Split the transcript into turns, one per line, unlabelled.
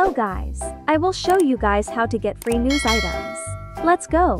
Hello guys. I will show you guys how to get free news items. Let's go.